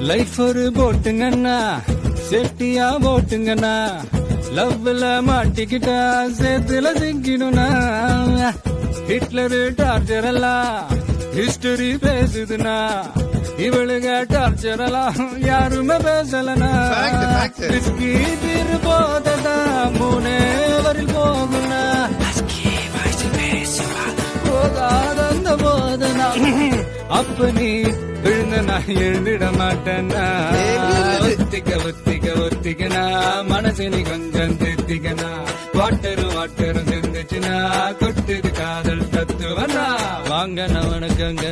Life ஒரு போட்டுங்கண்ணா சேஃப்டியா போட்டுங்கண்ணா. லவ்ல மாட்டிக்கிட்டா சேத்துல சிக்கிடும்னா ஹிட்லரு டார்ச்சர் எல்லாம் ஹிஸ்டரி பேசுதுன்னா இவளுங்க டார்ச்சர் எல்லாம் யாருமே பேசலனா. ரிஸ்கி தீர் போததா மூணே வரில் போகுனா போகாத அந்த போதனா. அப்ப நீ விழுந்த நான் எழுந்திட மாட்டேன்னா ஒத்திக்க ஒத்திக்க ஒத்திக்கனா மனசு நீ கொஞ்சம் திருத்திக்கனா வாட்டரும் வாட்டரும் சிந்துச்சுனா கொட்டுது காதல் தத்துவனா வாங்க நான் வணக்கங்க.